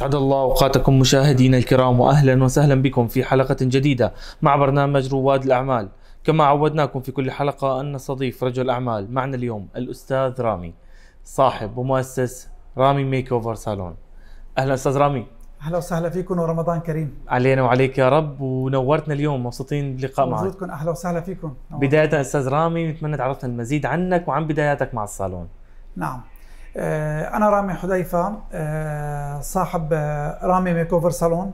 أسعد الله أوقاتكم مشاهدينا الكرام وأهلا وسهلا بكم في حلقة جديدة مع برنامج رواد الأعمال. كما عودناكم في كل حلقة أن نستضيف رجل أعمال معنا اليوم الأستاذ رامي صاحب ومؤسس رامي ميك أوفر صالون أهلا أستاذ رامي. أهلا وسهلا فيكم ورمضان كريم. علينا وعليك يا رب ونورتنا اليوم مبسوطين باللقاء معك. وجودكم أهلا وسهلا فيكم. بداية أستاذ رامي نتمنى تعرفنا المزيد عنك وعن بداياتك مع الصالون. نعم. آه، أنا رامي حذيفة آه، صاحب آه، رامي ميك اوفر صالون.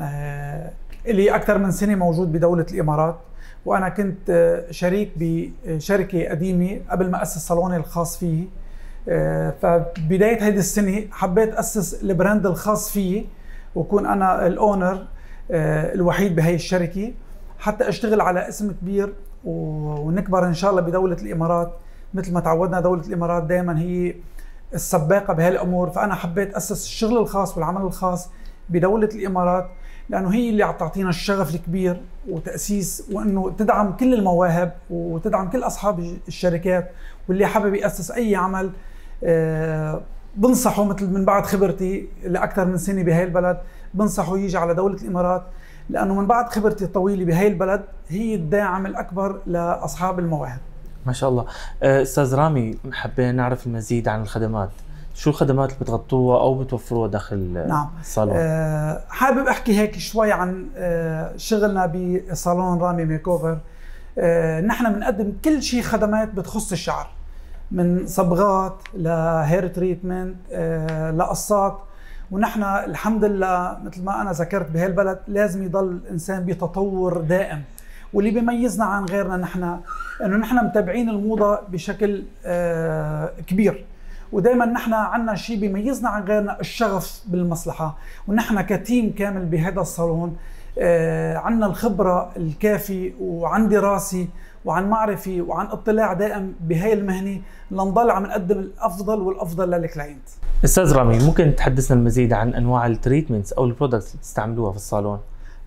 آه، لي أكثر من سنة موجود بدولة الإمارات وأنا كنت شريك بشركه قديمة قبل ما أسس صالوني الخاص فيه. فبداية هيدي السنة حبيت أسس ال brand الخاص فيي وكون أنا ال owner آه، الوحيد بهي الشركة. حتى أشتغل على اسم كبير ونكبر إن شاء الله بدولة الإمارات. مثل ما تعودنا دولة الإمارات دائما هي السباقة بهالامور فأنا حبيت أسس الشغل الخاص والعمل الخاص بدولة الإمارات لأنه هي اللي عم تعطينا الشغف الكبير وتأسيس وإنه تدعم كل المواهب وتدعم كل أصحاب الشركات واللي حابب يأسس أي عمل آه، بنصحه مثل من بعد خبرتي لأكثر من سنة بهي البلد بنصحه يجي على دولة الإمارات لأنه من بعد خبرتي الطويلة بهي البلد هي الداعم الأكبر لأصحاب المواهب. ما شاء الله. آه، أستاذ رامي حبينا نعرف المزيد عن الخدمات. شو الخدمات اللي بتغطوها أو بتوفروها داخل نعم. الصالون؟ آه، حابب أحكي هيك شوي عن آه، شغلنا بصالون رامي ميك اوفر آه، نحن بنقدم كل شيء خدمات بتخص الشعر من صبغات ل hair treatment آه، لقصات. ونحن الحمد لله مثل ما أنا ذكرت بهالبلد لازم يضل الإنسان بتطور دائم. واللي بيميزنا عن غيرنا نحن إنه نحن متابعين الموضة بشكل آه، كبير. ودائما نحن عندنا شيء بيميزنا عن غيرنا الشغف بالمصلحة. ونحن كتيم كامل بهذا الصالون آه، عندنا الخبرة الكافي وعن دراسه وعن معرفة وعن اطلاع دائم بهي المهنة لنضل عم نقدم الأفضل والأفضل لل client أستاذ رامي ممكن تحدثنا المزيد عن أنواع ال treatments أو ال products اللي بتستعملوها في الصالون؟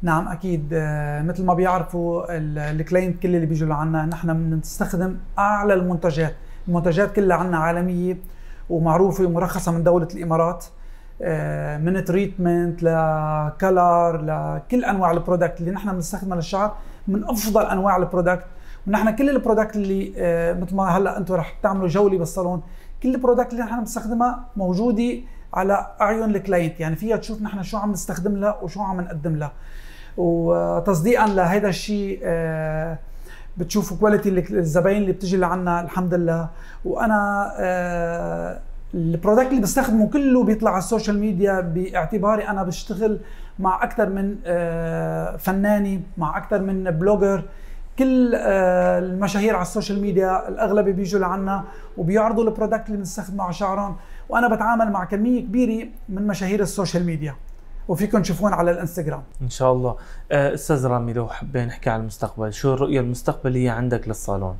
نعم أكيد. آه، مثل ما بيعرفوا ال- ال client كل اللي بيجوا لعنا نحن بنستخدم أعلى المنتجات المنتجات كلها عنا عالمية ومعروفة ومرخصة من دولة الإمارات. آه، من treatment ل color لكل أنواع ال product اللي نحن بنستخدمها للشعر من أفضل أنواع ال product ونحن كل ال product اللي آه، مثل ما هلأ أنتم رح تعملوا جولة بالصالون كل ال product اللي نحن بنستخدمها موجودة على أعين ال client. يعني فيها تشوف نحن شو عم نستخدم لها وشو عم نقدم لها. وتصديقا لهذا الشيء آه، بتشوفوا quality الزباين اللي بتجي لعنا الحمد لله. وأنا آه، ال product اللي بستخدمه كله بيطلع على ال social media باعتباري أنا بشتغل مع أكثر من آه، فناني مع أكثر من blogger كل المشاهير على ال social media الأغلب بيجوا لعنا وبيعرضوا ال product اللي بنستخدمه على شعرهم. وأنا بتعامل مع كمية كبيرة من مشاهير ال social media وفيكم تشوفون على الانستغرام. إن شاء الله. آه، أستاذ رامي لو حبينا نحكي عن المستقبل شو الرؤية المستقبلية عندك للصالون؟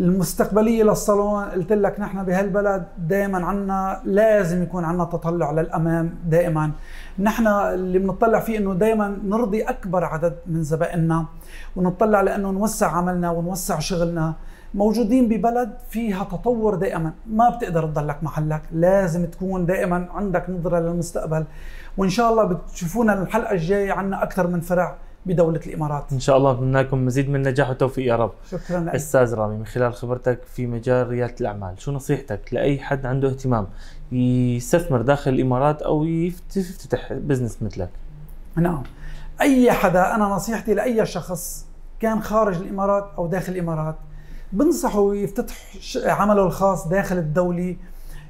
المستقبلية للصالون قلت لك نحن بهالبلد دائما عنا لازم يكون عنا تطلع للأمام دائما نحن اللي بنطلع فيه إنه دائما نرضي أكبر عدد من زبائننا ونطلع لأنه نوسع عملنا ونوسع شغلنا. موجودين ببلد فيها تطور دائما. ما بتقدر تضلك محلك لازم تكون دائما عندك نظرة للمستقبل. وإن شاء الله بتشوفونا الحلقة الجاية عنا أكثر من فرع بدولة الإمارات. إن شاء الله بتمنى لكم مزيد من النجاح والتوفيق يا رب. شكرا لك. أستاذ رامي من خلال خبرتك في مجال ريادة الأعمال شو نصيحتك لأي حد عنده اهتمام يستثمر داخل الإمارات أو يفت- يفتتح بزنس مثلك؟ نعم. أي حدا أنا نصيحتي لأي شخص كان خارج الإمارات أو داخل الإمارات بنصحه يفتتح عمله الخاص داخل الدولة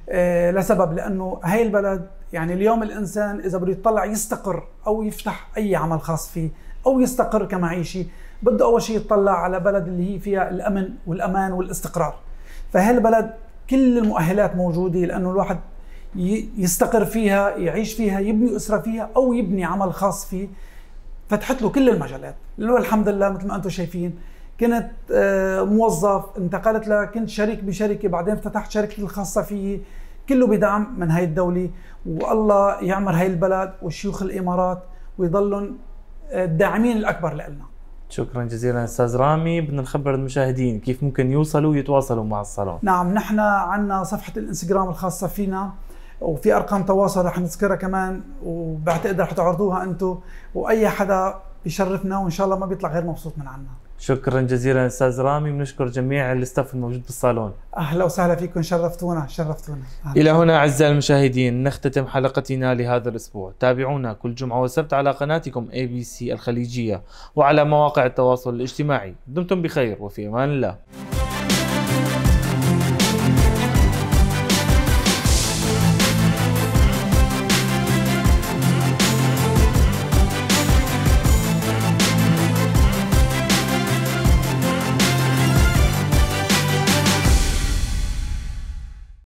آه، لسبب لأنه هاي البلد يعني اليوم الإنسان إذا بده يطلع يستقر أو يفتح أي عمل خاص فيه أو يستقر كمعيشي بده أول شيء يطلع على بلد اللي هي فيها الأمن والأمان والاستقرار. فهي البلد كل المؤهلات موجودة لأنه الواحد يستقر فيها يعيش فيها يبني أسرة فيها أو يبني عمل خاص فيه. فتحت له كل المجالات. الحمد لله مثل ما أنتم شايفين كنت آه، موظف انتقلت ل كنت شريك بشركة بعدين فتحت شركتي الخاصة فيي كله بدعم من هاي الدولة والله يعمر هاي البلد وشيوخ الإمارات ويضلهم آه، الداعمين الأكبر لنا شكرا جزيلا أستاذ رامي. بدنا نخبر المشاهدين كيف ممكن يوصلوا ويتواصلوا مع الصالون نعم نحن عندنا صفحة الإنستغرام الخاصة فينا وفي أرقام تواصل رح نذكرها كمان وبعتقد رح تعرضوها أنتم وأي حدا بيشرفنا وإن شاء الله ما بيطلع غير مبسوط من عنا. شكرا جزيلا أستاذ رامي بنشكر جميع ال staff الموجود بالصالون. أهلا وسهلا فيكم شرفتونا شرفتونا. أهلا. إلى هنا أعزائي المشاهدين نختتم حلقتنا لهذا الأسبوع. تابعونا كل جمعة وسبت على قناتكم ABC الخليجية وعلى مواقع التواصل الاجتماعي. دمتم بخير وفي أمان الله.